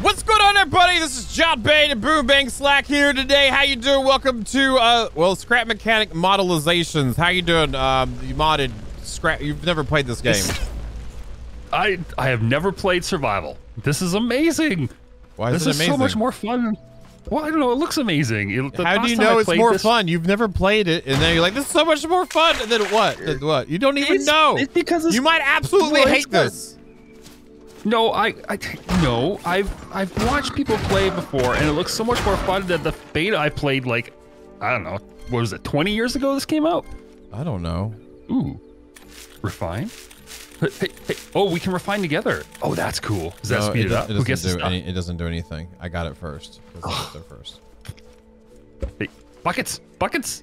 What's going on, everybody? This is John Bain and Boom Bang Crash here today. How you doing? Welcome to uh, well, Scrap Mechanic Modelizations. How you doing? Um, you modded Scrap. You've never played this game. I I have never played survival. This is amazing. Why is this it is amazing? so much more fun. Well, I don't know. It looks amazing. It, the How do you know it's played more this- fun? You've never played it, and then you're like, "This is so much more fun." And then what? Then what? You don't even It's- know. it's because it's- you might absolutely well, hate this. No, I, I no. I've I've watched people play before, and it looks so much more fun than the beta I played. Like, I don't know. What was it? 20 years ago this came out. I don't know. Ooh, refine. Hey, hey, hey. Oh, we can refine together. Oh, that's cool. Does that No, speed it, do- up? Who doesn't gets the do any, It doesn't do anything. I got it first. I got there first. Hey, buckets, buckets.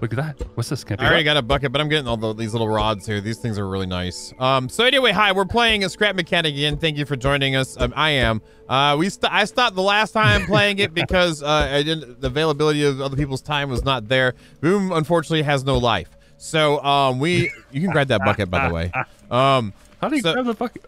Look at that. What's this? Can I I already got a bucket, but I'm getting all the, these little rods here. These things are really nice. Um, so anyway, hi, we're playing a scrap mechanic again. Thank you for joining us. Um, I am. Uh, we st- I stopped the last time playing it because uh, I didn't. The availability of other people's time was not there. Boom, unfortunately, has no life. So um, we. You can grab that bucket, by the way. Um, How do you so- grab the bucket?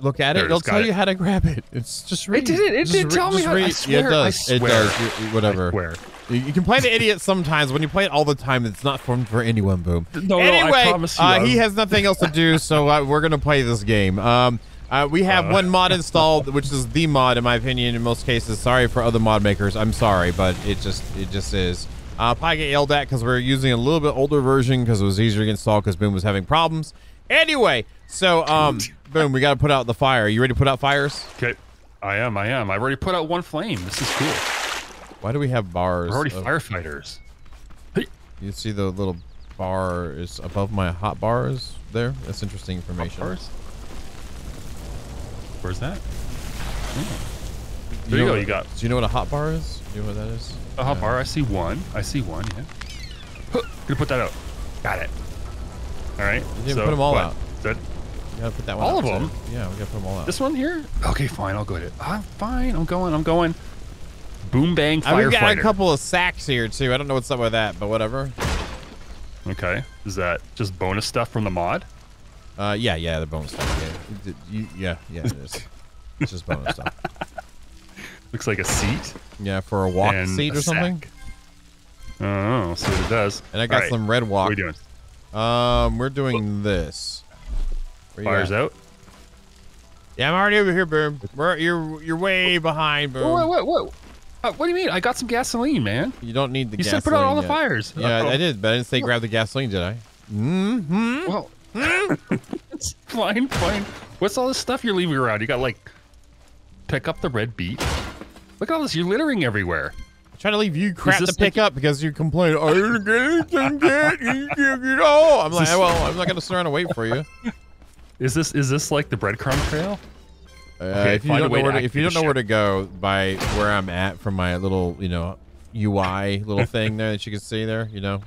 Look at There it. it It'll tell it. you how to grab it. It's just read. didn't- it Just didn't re- tell me how- I read. yeah, swear- it I does. It does. You- you- Whatever. I swear. You you can play the idiot sometimes. When you play it all the time, it's not fun for anyone. Boom. No, no, anyway, promise uh, he has nothing else to do, so uh, we're gonna play this game. Um, uh, we have Uh. one mod installed, which is the mod, in my opinion, in most cases. Sorry for other mod makers. I'm sorry, but it just it just is. Uh, probably get yelled at because we're using a little bit older version because it was easier to install because Boom was having problems. Anyway, so um, Boom, we got to put out the fire. You ready to put out fires? Okay. I am, I am. I've already put out one flame. This is cool. Why do we have bars? We're already of- firefighters. Hey, You see the little bar is above my hot bars there? That's interesting information. bars? Where's that? Do There you know go, what- you got- Do you know what a hot bar is? Do you know what that is? A hot bar. I see one. I see one, yeah. Huh, Gonna put that out. Got it. All right. You didn't so, put 'em all what? out. Is that You gotta put that one All out, of too. them? Yeah, we gotta put them all out. this one here? Okay, fine. I'll go ahead. I'm fine. I'm going. I'm going. Boom bang I have got a couple of sacks here too. I don't know what's up with that, but whatever. Okay. Is that just bonus stuff from the mod? Uh, yeah, yeah, the bonus stuff. Yeah, you, yeah, yeah, it is. It's just bonus stuff. Looks like a seat. Yeah, for a Woc and seat or something. sack. I don't. See what it does. And I got All right, some red walk. What are we doing? Um, we're doing this. Fires at? out. Yeah, I'm already over here, boom. We're, you're you're way behind, boom. What? What? What? Uh, what do you mean? I got some gasoline, man. You don't need the You said put out all the fires. Yeah, Uh-oh. I did, but I didn't say grab the gasoline, did I? Mm-hmm. Well, it's fine, fine. What's all this stuff you're leaving around? You got like, pick up the red beet. Look at all this. You're littering everywhere. I'm Trying to leave you crap to pick up because you complain. I didn't get anything yet. You didn't get it all. I'm like, well, I'm not gonna sit around and wait for you. Is this is this like the breadcrumb trail? Uh, Okay, if you don't know where to, if you don't know where to go by where I'm at from my little, you know, UI little thing there that you can see there, you know.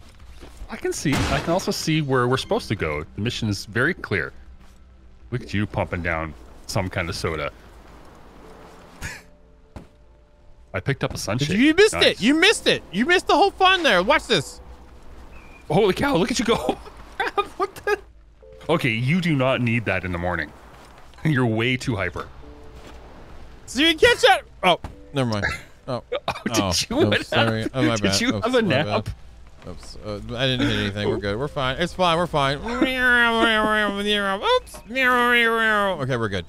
I can see. I can also see where we're supposed to go. The mission is very clear. Look at you pumping down some kind of soda. I picked up a sunshade. you, you missed Nice. it. You missed it. You missed the whole fun there. Watch this. Holy cow, look at you go. what the? Okay, you do not need that in the morning. You're way too hyper. So you catch that. Oh, never mind. Oh, did oh, you- oops, sorry. Oh, my Did bad. you Oops, have a nap? Oops. Uh, I didn't hit anything. We're good. We're fine. It's fine. We're fine. Oops. Okay, we're good.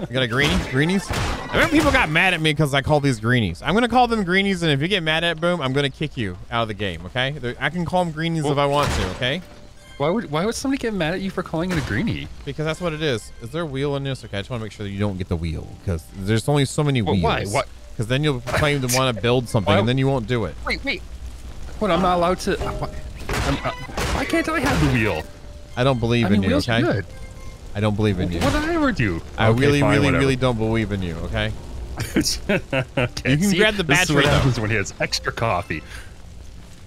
You got a greenie? Greenies? I remember people got mad at me because I called these greenies. I'm gonna call them greenies, and if you get mad at Boom, I'm gonna kick you out of the game. Okay? I can call them greenies if I want to. Okay? Why would why would somebody get mad at you for calling it a greenie? Because that's what it is. Is there a wheel in this? Okay, I just want to make sure that you don't get the wheel because there's only so many Well, wheels. why? What? Because then you'll claim to want to build something, Why- and then you won't do it. Wait, wait. What? I'm not allowed to. Uh, why, I'm, uh, why can't I have the wheel? I don't believe I mean, in you. Okay? good. I don't believe in you. What did I ever do? I Okay, really, fine, really, whatever. really don't believe in you. Okay? okay, You can see? grab the This is what though. happens when he has extra coffee.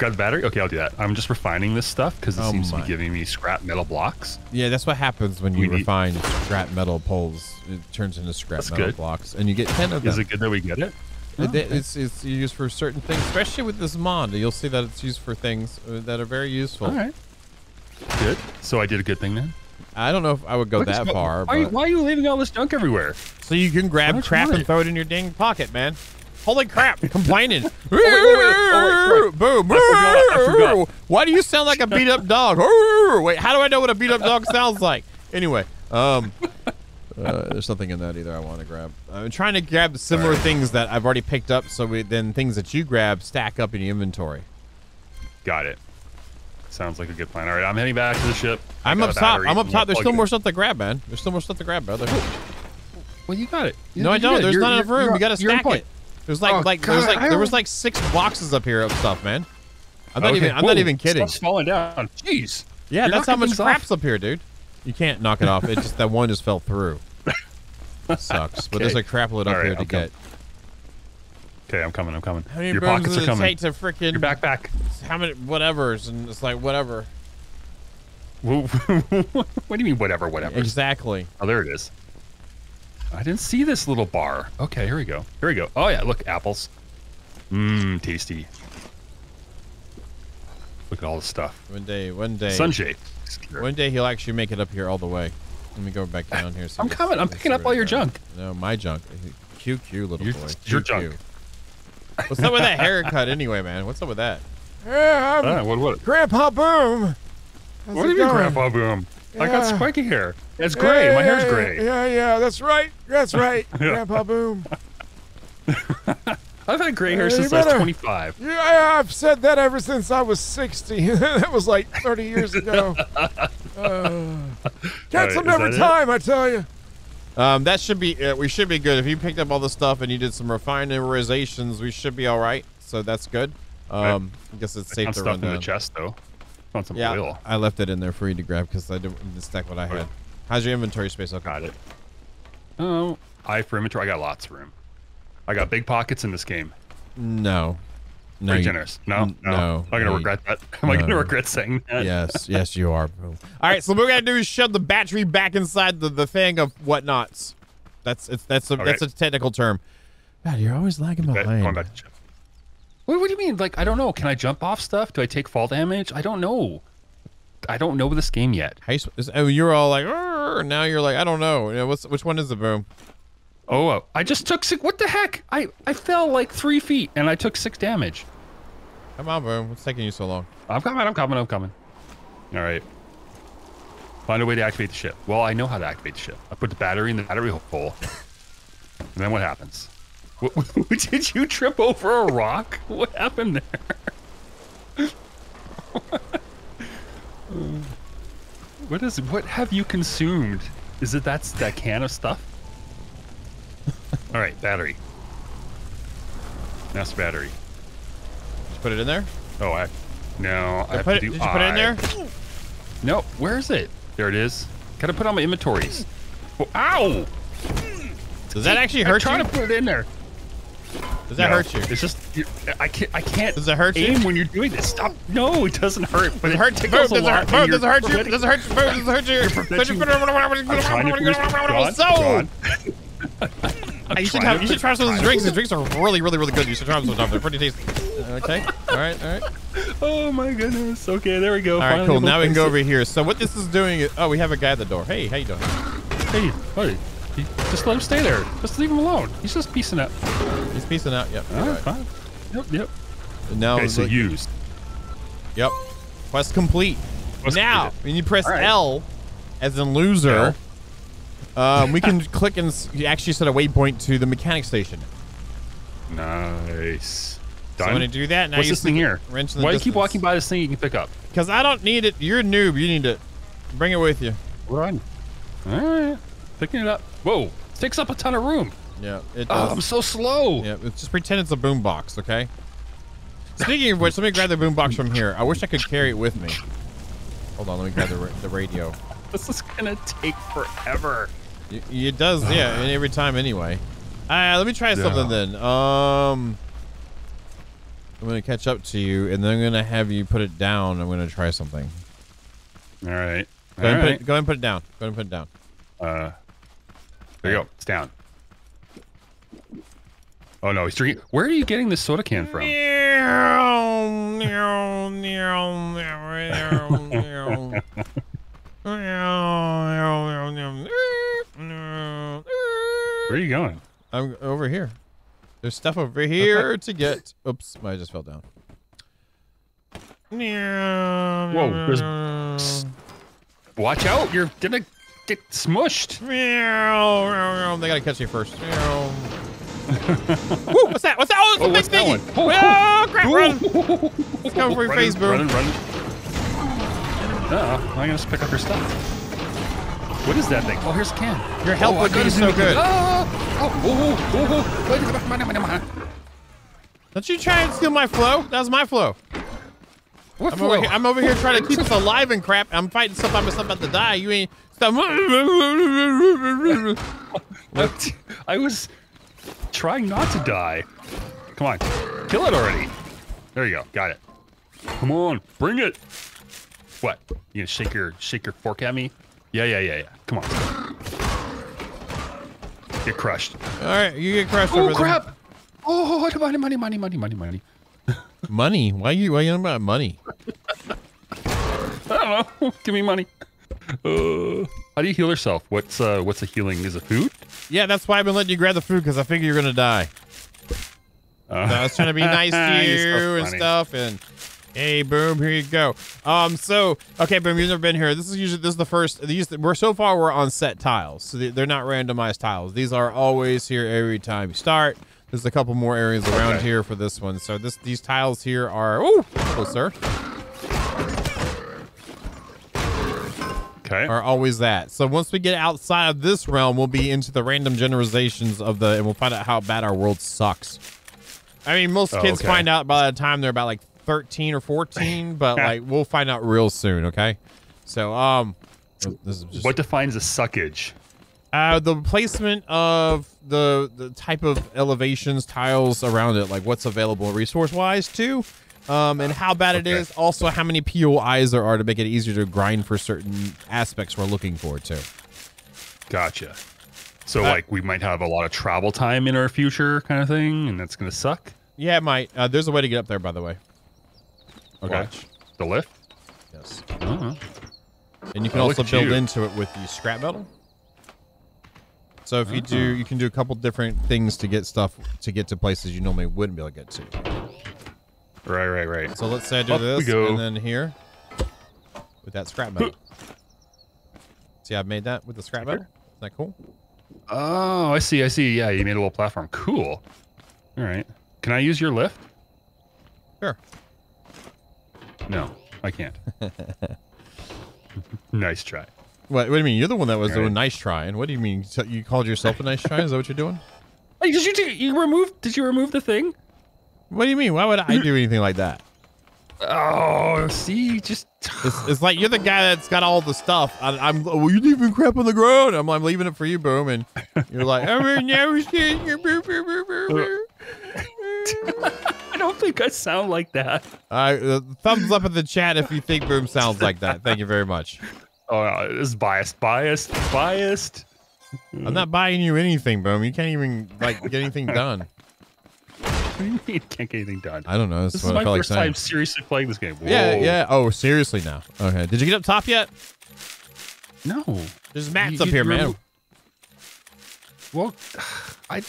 Got the battery? Okay, I'll do that. I'm just refining this stuff because it Oh seems to be giving me scrap metal blocks. Yeah, that's what happens when you We need- refine scrap metal poles. It turns into scrap That's metal good. blocks, and you get ten of them. Is it good that we get it? It- it's, it's used for certain things, especially with this mod. You'll see that it's used for things uh, that are very useful. All right. Good. So I did a good thing then. I don't know if I would go Look, that far, Why, but why are you leaving all this junk everywhere? so you can grab don't crap and throw it in your dang pocket, man. Holy crap! Complaining. Boom. I forgot, I forgot. Why do you sound like a beat up dog? Wait, how do I know what a beat up dog sounds like? Anyway, um, uh, there's nothing in that either I want to grab. I'm trying to grab similar things that I've already picked up, so we, then things that you grab stack up in your inventory. Got it. Sounds like a good plan. All right, I'm heading back to the ship. I'm up top. I'm up top. There's still more stuff to grab, man. There's still more stuff to grab, brother. Well, you got it. You- No, I don't. There's You're- not enough room. you're- We gotta stack it. There's like, Oh, like, there's God, like, I there was like six boxes up here of stuff, man. I'm not Okay. even. I'm Whoa, not even kidding. Stuff's falling down. Jeez. Yeah, You're that's how much things off. crap's up here, dude. You can't knock it off. It just that one just fell through. Sucks. But there's Okay. a crap load up All right, here to I'm get. Okay, I'm coming. I'm coming. How many Your brooms pockets does are coming. take to freaking Your backpack. how many whatevers and it's like whatever. what do you mean, whatever, whatever? Exactly. Oh, there it is. I didn't see this little bar. Okay, here we go. Here we go. Oh yeah, look, apples. Mmm, tasty. Look at all the stuff. One day, one day, Sunshade. one day he'll actually make it up here all the way. Let me go back down here. so I'm coming. I'm picking up all your junk. No, my junk. QQ little Your- boy. your QQ. junk. What's up with that haircut anyway, man? What's up with that? Yeah, I'm Ah, what? What? Grandpa Boom. How's What it do you mean, going? Grandpa Boom? I got spiky hair. It's gray. Yeah, My hair's gray. Yeah, yeah, that's right. That's right. Grandpa Boom. I've had gray hair Yeah, you since I was 25. Yeah, I've said that ever since I was 60. that was like 30 years ago. Uh, Alright, some is every that it? time, I tell you. Um, that should be. Uh, we should be good if you picked up all the stuff and you did some refinerizations. We should be all right. So that's good. Um, I guess it's safe Found to stuff run in the chest though. Found some Yeah, oil. I left it in there for you to grab because I didn't, didn't stack what I had. How's your inventory space? Okay. Got it. Oh, I for inventory. I got lots of room. I got big pockets in this game. No. No. Pretty generous. No, no. no, Am I gonna no, regret that? Am I gonna regret saying that? yes, yes, you are. All right, so what we're gonna do is shove the battery back inside the, the thing of whatnots. That's it's that's a Okay. that's a technical term. God, you're always lagging behind. going back to. What, what do you mean? Like, I don't know. Can I jump off stuff? Do I take fall damage? I don't know. I don't know this game yet. How you, oh, you're all like, now you're like, I don't know. You know, what's which one is the boom? Oh, uh, I just took six. What the heck? I, I fell like three feet and I took six damage. Come on, boom. What's taking you so long? I'm coming. I'm coming. I'm coming. All right. Find a way to activate the ship. Well, I know how to activate the ship. I put the battery in the battery hole. And then what happens? What, did you trip over a rock? What happened there? what is? What have you consumed? Is it that's that can of stuff? All right, battery. That's battery. Did you put it in there? Oh, I. No, I have Put it, to do did you put it in there? No, where is it? There it is. Gotta put it on my inventories. Oh, ow! Does that actually hurt I'm trying you? to put it in there. Does that No, hurt you? It's just you- I can't. I can't. Does it hurt you? aim when you're doing this? Stop! No, it doesn't hurt. But Does it hurt? Boom, does it hurt? Boom, you're does it hurt you? Does it hurt you? Boom, does it hurt you? preventing- I'm trying to finish this. So, John, John. you should have. You should try some of these drinks. These drinks are really, really, really good. You should try them sometime. They're pretty tasty. Uh, okay. All right. All right. Oh my goodness. Okay, there we go. All right. Finally Cool. Now we can go over here. So what this is doing is, oh, we have a guy at the door. Hey, how you doing? Hey, hey, just let him stay there. Just leave him alone. He's just piecing out. He's peacing out. Yep. All you're right. fine. Yep, yep. And now, Okay, so look- used. Yep. Quest complete. Quest now, completed. when you press All right. L, as in loser, um, we can click and actually set a waypoint to the mechanic station. Nice. So I'm gonna do that, now What's this thing here? Wrench in the Why do you keep walking by this thing you can pick up? Because I don't need it. You're a noob. You need it. Bring it with you. What do I? All right, picking it up. Whoa, takes up a ton of room. Yeah, it Oh. I'm so slow. Yeah, it's- just pretend it's a boombox, okay? Speaking of which, let me grab the boombox from here. I wish I could carry it with me. Hold on, let me grab the, the radio. This is gonna take forever. Y- It does, yeah, and every time anyway. Uh, let me try Yeah. something then. Um, I'm gonna catch up to you, and then I'm gonna have you put it down. I'm gonna try something. All right. Go All ahead, and put it, go ahead and put it down. Go ahead and put it down. Uh, there you go. It's down. Oh no, he's drinking. Where are you getting this soda can from? Where are you going? I'm over here. There's stuff over here to get. Oops, I just fell down. Whoa, there's- Watch out! You're gonna get smushed. They gotta catch me first. Woo, what's that? What's that? Oh, it's Oh, a big what's that thingy. one? Oh, crap, run. It's coming for your face, Boom. Running, running. Uh-oh, I'm gonna just pick up your stuff. What is that thing? Oh, here's a can. Your oh, help oh, would I got be it. so good. Oh, oh, oh, oh, oh. Don't you try and steal my flow? That was my flow. What I'm over, flow? here, I'm over here trying to keep us alive and crap. I'm fighting stuff by myself about to die. You ain't stop. What? I was trying not to die. Come on, kill it already. There you go, got it. Come on, bring it. What? You gonna shake your shake your fork at me? Yeah, yeah, yeah, yeah. Come on. Get crushed. All right, you get crushed Oh over crap! Oh, money, money, money, money, money, money. Money? Why you? Why you on about money? I don't know. Give me money. Uh, how do you heal yourself? What's uh, what's the healing? Is it food? Yeah, that's why I've been letting you grab the food because I figure you're gonna die. Uh, So I was trying to be nice to you so and stuff, and hey, boom, here you go. Um, so okay, boom, you've never been here. This is usually this is the first. These we're so far we're on set tiles, so they- they're not randomized tiles. These are always here every time you start. There's a couple more areas around Okay. here for this one. So this these tiles here are oh, sir, Okay. are always that. So once we get outside of this realm, we'll be into the random generalizations of the, and we'll find out how bad our world sucks. I mean, most Oh, kids okay. find out by the time they're about like 13 or 14, but like we'll find out real soon. Okay. So, um, this is just What defines a suckage? uh, the placement of the the type of elevations, tiles around it, like what's available resource wise too, um, and how bad it Okay. is. Also, how many POIs there are to make it easier to grind for certain aspects we're looking for too. Gotcha. So Uh, like we might have a lot of travel time in our future, kind of thing, and that's gonna suck. Yeah, it might. Uh, there's a way to get up there, by the way. Okay. Watch. The lift. Yes. Oh. And you can Oh, also build you. into it with the scrap metal. So if you do, Uh-huh. you can do a couple different things to get stuff to get to places you normally wouldn't be able to get to. Right, right, right. So let's say I do Up this, go. and then here with that scrap metal. See, I've made that with the scrap metal. Isn't that cool? Oh, I see, I see. Yeah, you made a little platform. Cool. All right. Can I use your lift? Sure. No, I can't. nice try. What, what do you mean? You're the one that was Right. doing nice And What do you mean? So you called yourself a nice try? Is that what you're doing? Did you you remove? Did you remove the thing? What do you mean? Why would I do anything like that? Oh, see, just It's, it's like you're the guy that's got all the stuff. I, I'm. Well, you leaving crap on the ground. I'm, I'm leaving it for you, boom. And you're like, I'm never seeing you. I don't think I sound like that. All right, uh, thumbs up in the chat if you think boom sounds like that. Thank you very much. Oh, no, this is biased, biased, biased. I'm not buying you anything, boom. You can't even like get anything done. What do you mean can't get anything done? I don't know. That's This is my like first saying. time seriously playing this game. Yeah, Whoa. yeah. Oh, seriously now. Okay. Did you get up top yet? No. There's mats You- up you- here, man. Well, I.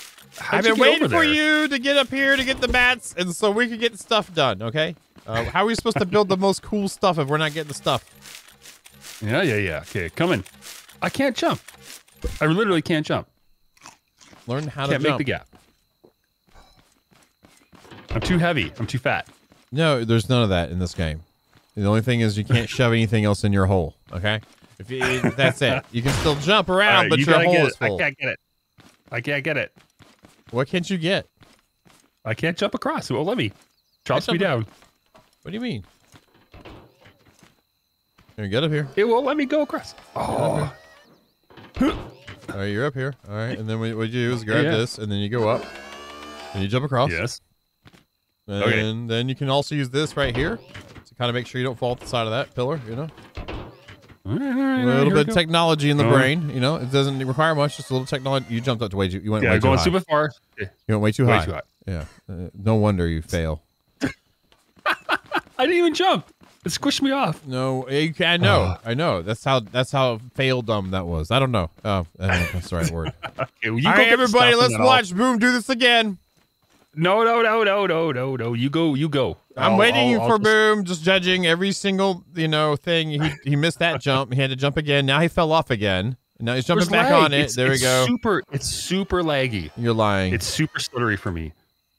I've been waiting for you to get up here to get the mats, and so we can get stuff done. Okay. Uh, how are we supposed to build the most cool stuff if we're not getting the stuff? Yeah, yeah, yeah. Okay, come in. I can't jump. I literally can't jump. Learn how Can't to make the gap. I'm too heavy. I'm too fat. No, there's none of that in this game. The only thing is you can't shove anything else in your hole. Okay, if you, that's it. You can still jump around, right, but you your hole is it. I can't get it. I can't get it. What can't you get? I can't jump across. It won't let me. Drops me down. What do you mean? Here, get up here. It won't let me go across. Oh, All right, you're up here. All right, and then what what you do is grab Yeah. this, and then you go up, and you jump across. yes. And Okay. then you can also use this right here to kind of make sure you don't fall off the side of that pillar. You know, All right, all right, a little bit of technology in the Uh, brain. You know, it doesn't require much. Just a little technology. You jumped up to way too. You went Yeah, way too going high. super far. You went way too way high. too high. Yeah. Uh, no wonder you fail. I didn't even jump. It squished me off. No, you can- I know, Ugh. I know. That's how that's how fail dumb that was. I don't know. Oh, I don't know if that's the right word. Okay, well, All you go right, get the everybody, let's then I'll- watch Boom do this again. No, no, no, no, no, no, no. You go, you go. I'm I'll- waiting I'll- I'll for just- Boom, just judging every single you know thing. He he missed that jump. He had to jump again. Now he fell off again. Now he's jumping There's back lag. on it. It's- there we it's go. Super. It's super laggy. You're lying. It's super slippery for me.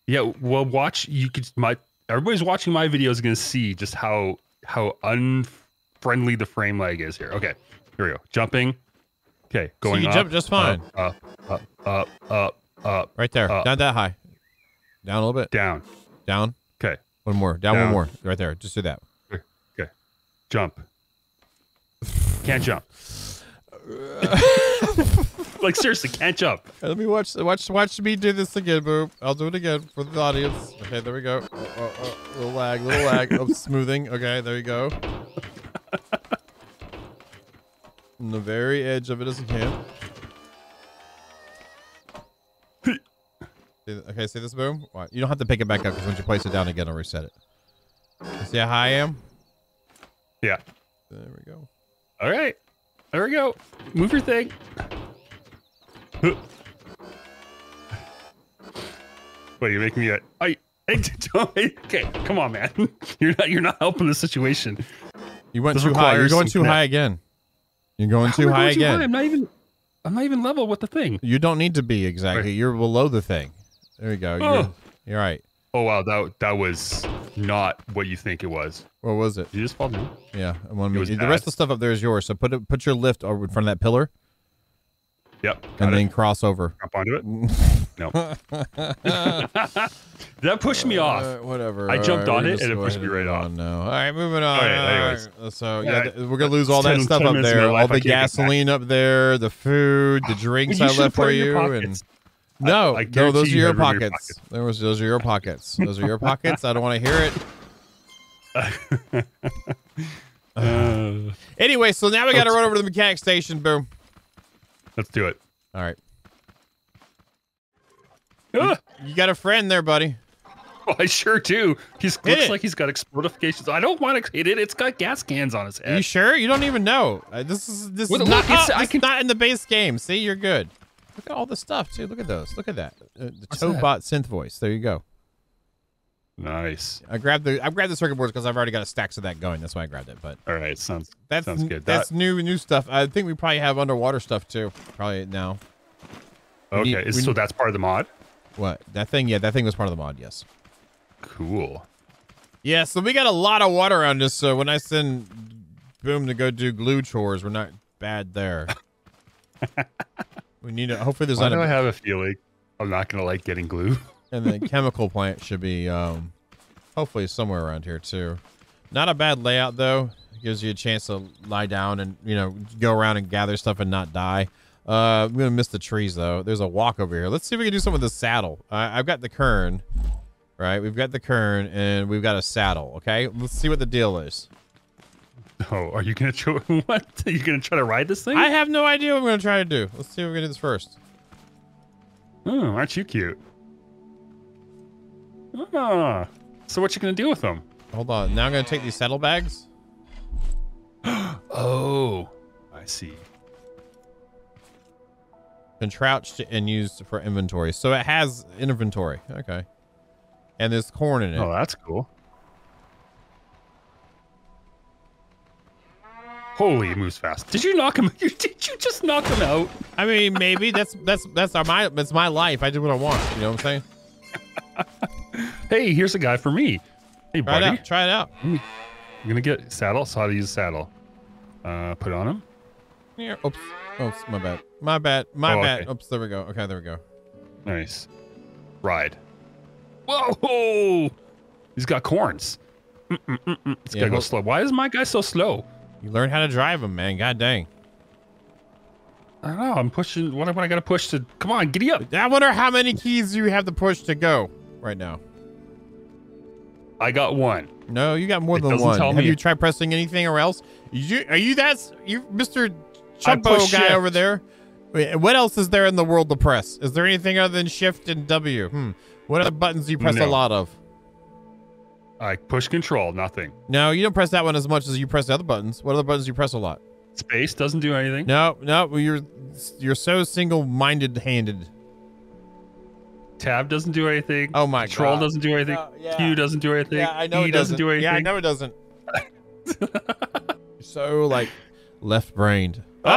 Yeah. Well, watch. You could. My everybody's watching my videos gonna see just how how unfriendly the frame lag is here. Okay. Here we go. Jumping. Okay. Going So you up. jumped just fine. Up. Up. Up. Up. Up. right there. up. Not that high. Down a little bit. Down. Down. Okay. One more. Down, one more. Right there. Just do that. Okay. Jump. Can't jump. like seriously, can't jump. Let me watch watch watch me do this again, Boom. I'll do it again for the audience. Okay, there we go. Oh, oh, oh, little lag, little lag. Oh, smoothing. Okay, there you go. On the very edge of it as you can. Okay, see this boom? You don't have to pick it back up because once you place it down again, I'll reset it. You see how high I am? Yeah. There we go. All right. There we go. Move your thing. What you're making me a I hey, don't- okay, come on, man. You're not you're not helping the situation. You went This too high. You're going too high again. You're going How too high going too again. I'm not even I'm not even level with the thing. You don't need to be exactly. Right. You're below the thing. There you go. You're, Oh. you're right. Oh wow, that that was not what you think it was. What was it? You just fall down? Yeah, I want It me. The bad. rest of the stuff up there is yours. So put it, put your lift over in front of that pillar, Yep. And it. then cross over. Jump onto it. No. that pushed me off. Uh, whatever. I All jumped right, on it and it pushed me right off. on now. All right, moving on. All right, anyways. So yeah, we're gonna lose all that 10 stuff 10 up there. All the can't get back. gasoline up there, the food, the drinks I left for it you, and. No, I- I no, those are your in your pockets. There was those are your pockets. Those are your pockets. I don't want to hear it. Uh, Anyway, so now we got to run over to the mechanic station. Boom. let's do it. All right. Ah, You got a friend there, buddy. oh, I sure do. He looks it. like he's got explodifications. I don't want to hit it. It's got gas cans on his Are you sure? You don't even know. Uh, this is this is look, not. oh, I can- not in the base game. See, you're good. Look at all the stuff too. Look at those. Look at that. Uh, the What's that? Totebot synth voice. There you go. Nice. I grabbed the I grabbed the circuit boards because I've already got a stacks of that going. That's why I grabbed it. But All right. Sounds that's sounds good. that's That- new new stuff. I think we probably have underwater stuff too. Probably now. we okay. need- so need- that's part of the mod. What that thing? Yeah, that thing was part of the mod. Yes. Cool. Yeah. So we got a lot of water around us. So when I send Boom to go do glue chores, we're not bad there. we need to. Hopefully, there's Why not do a I have a feeling I'm not gonna like getting glue? and the chemical plant should be um hopefully somewhere around here too. Not a bad layout though. It gives you a chance to lie down and you know go around and gather stuff and not die. Uh i'm gonna miss the trees though. There's a Woc over here. Let's see if we can do something with the saddle. Uh, i've got the kern right? We've got the kern and we've got a saddle okay? Let's see what the deal is Oh, are you gonna try? What? Are you gonna try to ride this thing? i have no idea what i'm gonna try to do let's see if we can do this first Oh, aren't you cute? Ah. So what you gonna do with them? hold on now i'm gonna take these saddle bags Oh, I see. been crouched and used for inventory. So it has inventory. Okay. And there's corn in it. Oh, that's cool. Holy, moves fast. Did you knock him? Did you just knock him out? I mean, maybe that's that's that's my that's my life. I do what I want. You know what I'm saying? Hey, here's a guy for me. Hey, Try buddy. it out. Try it out. I'm gonna get saddle. So how to use saddle? Uh, put on him. Here. Oops. Oops. My bad. My bad. My Oh, bad. okay. Oops. There we go. Okay. There we go. Nice. Ride. Whoa! He's got corns. It's Yeah, gotta go slow. Why is my guy so slow? You learn how to drive them, man. God dang. I don't know. I'm pushing. What am I going to push to? Come on, giddy up! I wonder how many keys you have to push to go right now. I got one. No, you got more It than one. Have me. you tried pressing anything or else? You are you that you Mr. I Chumpo guy shift. over there? Wait, what else is there in the world to press? Is there anything other than shift and W? Hmm. What other buttons do you press a lot of? I push control, nothing. No, you don't press that one as much as you press the other buttons. What other buttons do you press a lot? Space doesn't do anything. No, no, you're you're so single-minded handed. Tab doesn't do anything. Oh my Control God. doesn't do anything. No, yeah. Q doesn't do anything. Yeah, I know E it doesn't do anything. Yeah, I know it doesn't. so like left-brained. Oh,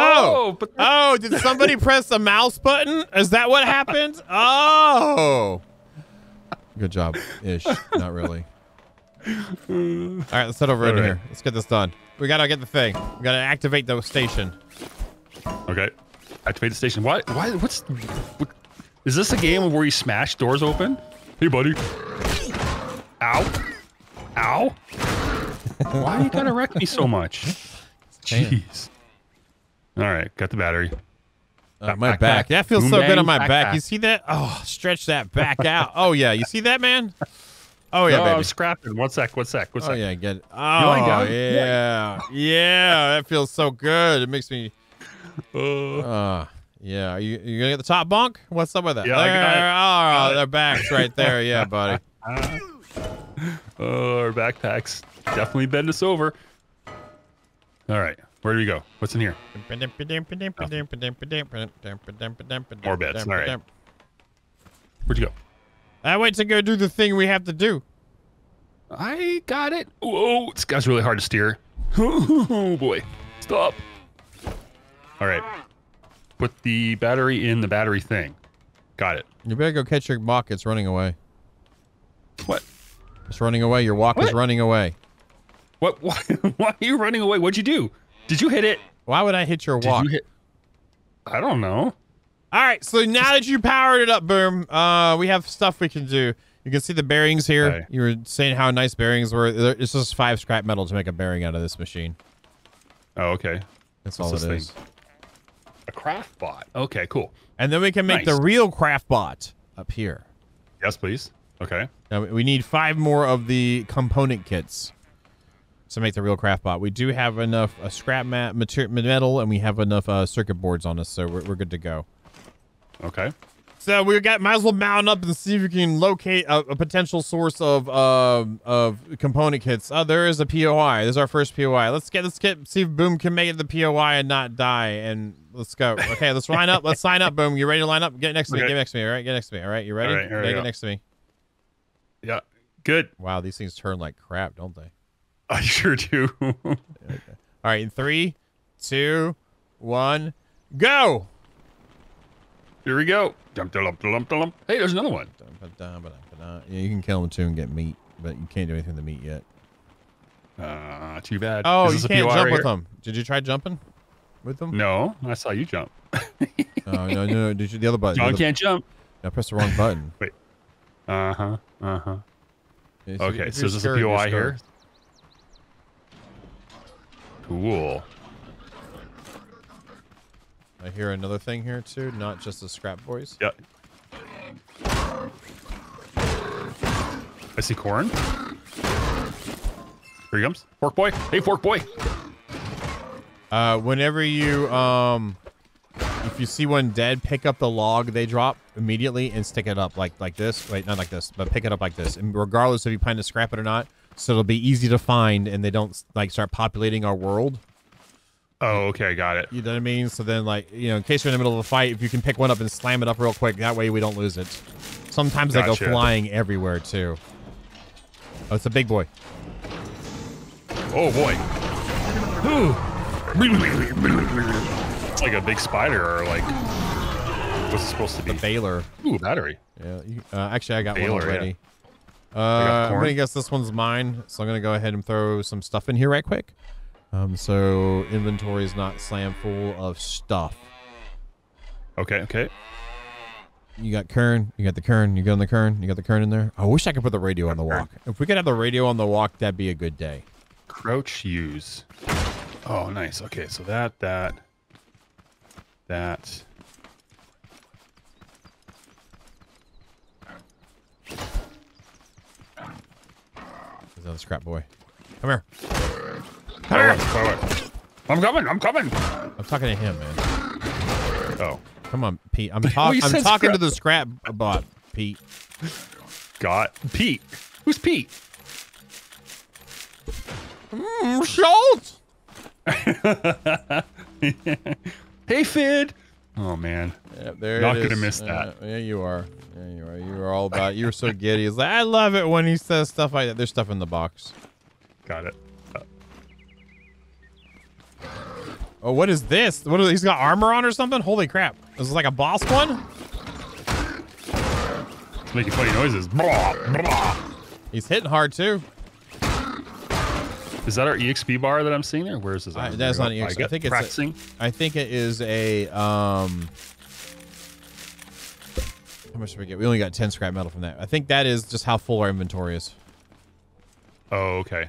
Oh, but oh, did somebody press the mouse button? Is that what happened? Oh, good job, ish. Not really. All right, let's head over All in right. here. Let's get this done. We gotta get the thing. We gotta activate the station. okay. Activate the station. Why? Why? What's? What, is this a game where you smash doors open? Hey, buddy. Ow. Ow. Why are you gotta wreck me so much? Jeez. All right, got the battery. Uh, my Backpack. back. That feels so Boom good on my back. backpack. You see that? Oh, stretch that back out. Oh yeah, you see that, man? Oh yeah, oh, baby. I'm scrapping. One sec. One sec. One sec. Oh yeah, get it. Oh down? yeah, yeah. That feels so good. It makes me. Uh, Uh, yeah. Are you you gonna get the top bunk? What's up with that? Yeah, there. Oh, their backs right there. Yeah, buddy. oh, our backpacks definitely bend us over. All right, where do we go? What's in here? More beds, all right. Where'd you go? I went to go do the thing we have to do. I got it. Whoa, oh, this guy's really hard to steer. Oh boy, stop. All right, put the battery in the battery thing. Got it. You better go catch your Woc. It's running away. What? It's running away. Your Woc is running away. What? Why, why are you running away? What'd you do? Did you hit it? Why would I hit your Did Woc? you hit? I don't know. All right, so now that you powered it up, boom, uh, we have stuff we can do. You can see the bearings here. Okay. You were saying how nice bearings were. It's just five scrap metal to make a bearing out of this machine. Oh, okay. That's What's all it thing? is. A craft bot. Okay, cool. And then we can make the real craft bot up here. Yes, please. Okay. Now we need five more of the component kits to make the real craft bot. We do have enough uh, scrap mat material metal, and we have enough uh, circuit boards on us, so we're, we're good to go. Okay. So we got might as well mount up and see if we can locate a, a potential source of um of component kits. Oh, there is a POI. This is our first POI. Let's get let's get see if Boom can make it the POI and not die. And let's go. Okay, let's line up. Let's sign up. Boom. You ready to line up? Get next to me. Okay. Get next to me. All right. Get next to me. All right. You ready? All right, here get go. next to me. Yeah. Good. Wow, these things turn like crap, don't they? I sure do. All right. In three, two, one, go. Here we go. Dum, dum, dum. Hey, there's another one. Yeah, you can kill them too and get meat, but you can't do anything to the meat yet. Uh, too bad. Oh, you can't jump right with here? them. Did you try jumping with them? No, I saw you jump. Oh, no, no, no. Did you the other button? John other, can't jump. I pressed the wrong button. Wait. Uh huh. Uh huh. Yeah, Okay, so is this a POI here? Cool. I hear another thing here too, not just the scrap boys. Yeah. I see corn. Here he comes. Fork boy. Hey, fork boy. Uh, whenever you um, if you see one dead, pick up the log they drop immediately and stick it up like like this. Wait, not like this, but pick it up like this, and regardless if you plan to scrap it or not, so it'll be easy to find and they don't like start populating our world. Oh, okay, got it. You know what I mean? So then, like, you know, in case you're in the middle of a fight, if you can pick one up and slam it up real quick, that way we don't lose it. Sometimes they go flying everywhere too. Oh, it's a big boy. Oh boy. it's like a big spider, or like what's it supposed to be? Baylor. Ooh, battery. Yeah. You, uh, actually, I got one Baylor, yeah. already. Uh, I'm gonna guess this one's mine, so I'm gonna go ahead and throw some stuff in here right quick. Um, so inventory is not slam full of stuff. Okay, okay. You got Kern, you got the Kern, you got the Kern, you got the Kern in there. I wish I could put the radio on the Woc. If we could have the radio on the Woc, that'd be a good day. Crouch use. Oh, nice. Okay, so that, that, that. There's another scrap boy. Come here. I'm coming. I'm coming. I'm talking to him, man. Oh, Come on, Pete. I'm, talk- I'm talking to the scrap bot, Pete. got Pete. Who's Pete? Mm, Schultz. hey, Fid. Oh man. Yeah, there Not gonna is. miss Uh, that. yeah, you are. Yeah, you are. You are all about. You were so giddy. It's like I love it when he says stuff like that. There's stuff in the box. Got it. Oh, what is this? What? Is, he's got armor on or something? Holy crap! This is like a boss one. It's making funny noises. He's hitting hard too. Is that our EXP bar that I'm seeing there? Where is this? I- that's not EXP. I get think it's a- practicing. I think it is a um. How much did we get? We only got ten scrap metal from that. I think that is just how full our inventory is. Oh, okay.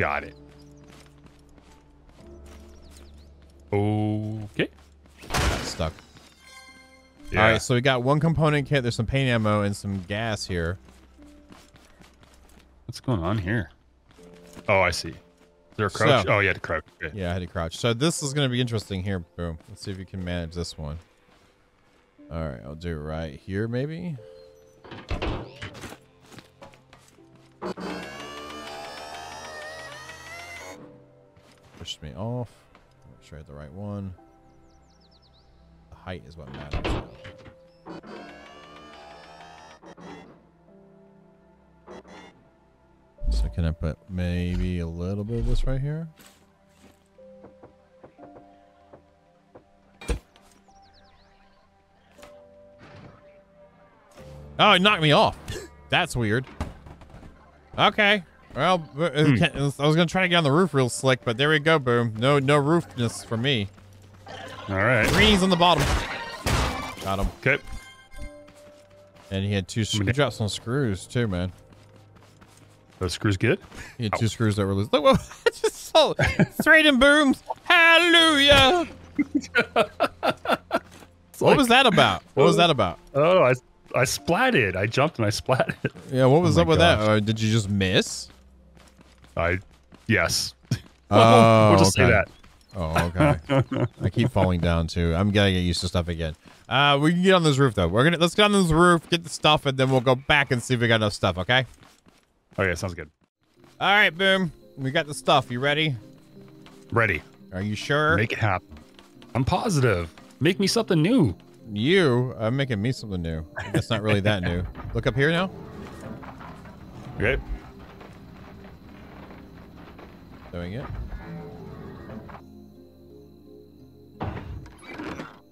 Got it. Okay. Stuck. Yeah. All right, so we got one component kit. There's some paint ammo and some gas here. What's going on here? Oh, I see. Is there a crouch? So- oh, yeah, to crouch. Okay. Yeah, I had to crouch. So this is going to be interesting here. Boom. Let's see if you can manage this one. All right, I'll do it right here, maybe. Pushed me off. Make sure I had the right one. The height is what matters. So can I put maybe a little bit of this right here? Oh, it knocked me off. That's weird. Okay. Well, uh, uh, hmm. can't- I was gonna try to get on the roof real slick, but there we go. Boom. No, no roofness for me. All right. Greens on the bottom. Got him. Okay. And he had two. Dropped some screws too, man. Those screws good? He had two oh. screws that were loose. Look, whoa, I just saw straight in booms. Hallelujah. what was that about? What was that about? Oh, I, I splatted. I jumped and I splatted. Yeah, what oh was Oh up my with that? gosh. Uh, did you just miss? I, yes. Oh, we'll just okay. say that. Oh, okay. I keep falling down too. I'm gonna get used to stuff again. Uh, we can get on this roof though. We're gonna let's get on this roof, get the stuff, and then we'll go back and see if we got enough stuff. Okay. Okay, sounds good. All right, boom. We got the stuff. You ready? Ready. Are you sure? Make it happen. I'm positive. Make me something new. you are making me something new. That's not really that new. Look up here now. Okay. Doing it.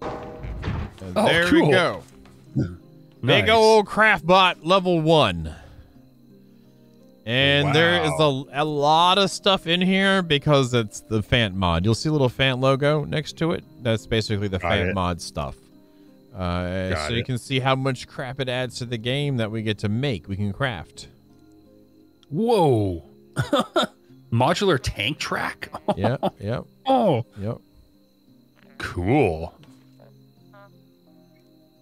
And Oh, there we cool. go. Big old craft bot level one. And there is a, a lot of stuff in here because it's the Fant mod. You'll see a little Fant logo next to it. That's basically the Got Fant it. mod stuff. Uh, so you can see how much crap it adds to the game that we get to make. We can craft. Whoa. Modular tank track? yeah, yep, Oh, yep. cool.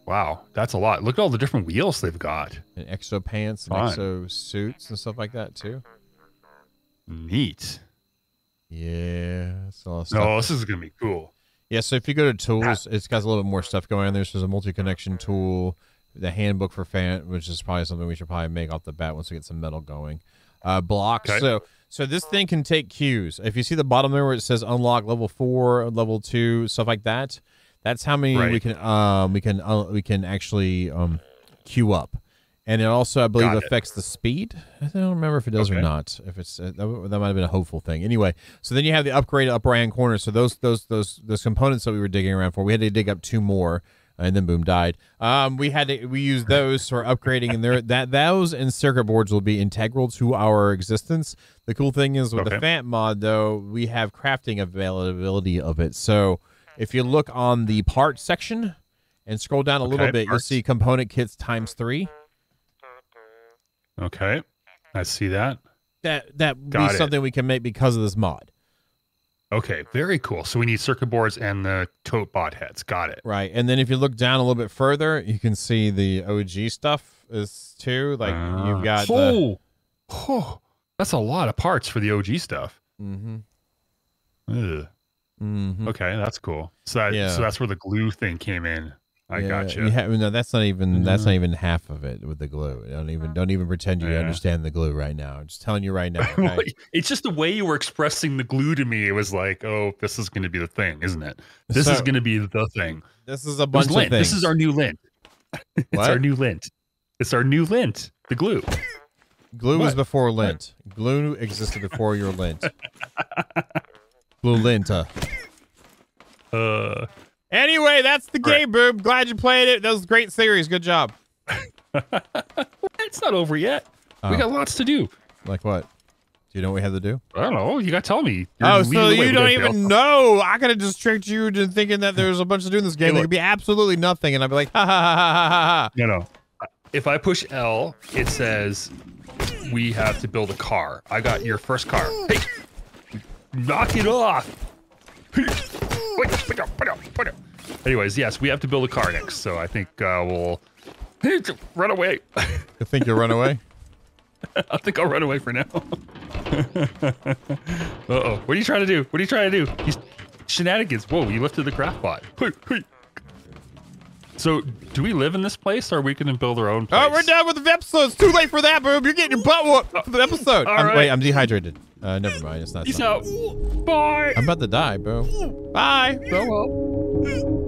Wow, that's a lot. Look at all the different wheels they've got. And exo pants and Fun. exo suits and stuff like that too. Neat. Yeah, it's a lot of stuff. No, this is going to be cool. Yeah, so if you go to tools, ah. it's got a little bit more stuff going on there. So there's a multi-connection tool, the handbook for Fant, which is probably something we should probably make off the bat once we get some metal going. Uh, blocks. Okay. So so this thing can take cues. If you see the bottom there where it says unlock level four, level two, stuff like that, that's how many we can um we can uh, we can actually um queue up. And it also, I believe, Got it. affects the speed. I don't remember if it does or not. If it's uh, that, that might have been a hopeful thing. Anyway, so then you have the upgrade upper hand corner. So those those those those components that we were digging around for, we had to dig up two more, and then boom died. Um, we had to we used those for upgrading, and there that those and circuit boards will be integral to our existence. The cool thing is with the Okay. Fant mod, though, we have crafting availability of it. So if you look on the parts section and scroll down a little Okay, bit, you'll see component kits times three. Okay. I see that. that that Got be it. something we can make because of this mod, Okay, very cool. So we need circuit boards and the tote bot heads. Got it. right? And then if you look down a little bit further, you can see the OG stuff is too. Like Uh, you've got the. oh, oh, that's a lot of parts for the OG stuff. Mm-hmm. Mm-hmm. Okay, that's cool. So that, Yeah. so that's where the glue thing came in. I Yeah, got you you. ha- no, that's not even that's not even half of it with the glue. Don't even don't even pretend you Yeah. understand the glue right now. I'm just telling you right now. okay? it's just the way you were expressing the glue to me. It was like, oh, this is going to be the thing, isn't it? This is going to be the thing. this is a It bunch of lint. things. This is our new lint. it's What? our new lint. It's our new lint. The glue. glue was before lint. Glue existed before your lint. Blue linta. Uh, Anyway, that's the Right. game, boob. Glad you played it. That was a great series. Good job. it's not over yet. We Oh. got lots to do. Like what? Do you know what we had to do? I don't know. You got to tell me. You're oh, so you don't even fail. know. I could have just tricked you into thinking that there's a bunch to do in this game. Hey, there could be absolutely nothing, and I'd be like, ha ha ha ha ha ha. No, no. If I push L, it says we have to build a car. I got your first car. Hey, knock it off. Anyways, yes, we have to build a car next. So I think uh, we'll run away. You think you'll run away? I think I'll run away for now. uh oh. What are you trying to do? What are you trying to do? He's shenanigans. Whoa, you lifted the craft bot. Hey, hey. So, do we live in this place or are we going to build our own place? Oh, we're done with the episode. It's too late for that, boob. You're getting your butt whooped for the episode. All I'm- right. Wait, I'm dehydrated. Uh, never mind. It's not. Peace something. out. Bye. I'm about to die, bro. Bye. Farewell.